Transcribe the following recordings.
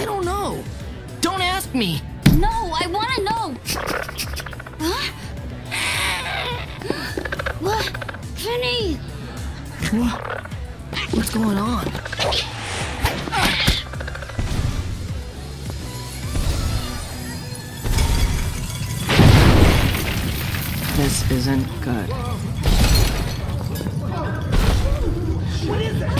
I don't know. Don't ask me. No, I want to know. Huh? What? Kenny! What? What's going on? This isn't good. Children!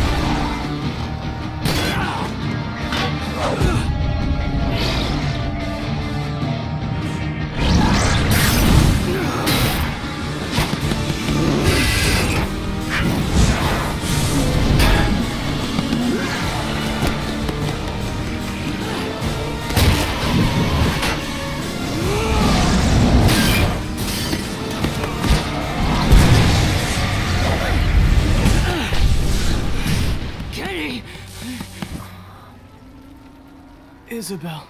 Isabel.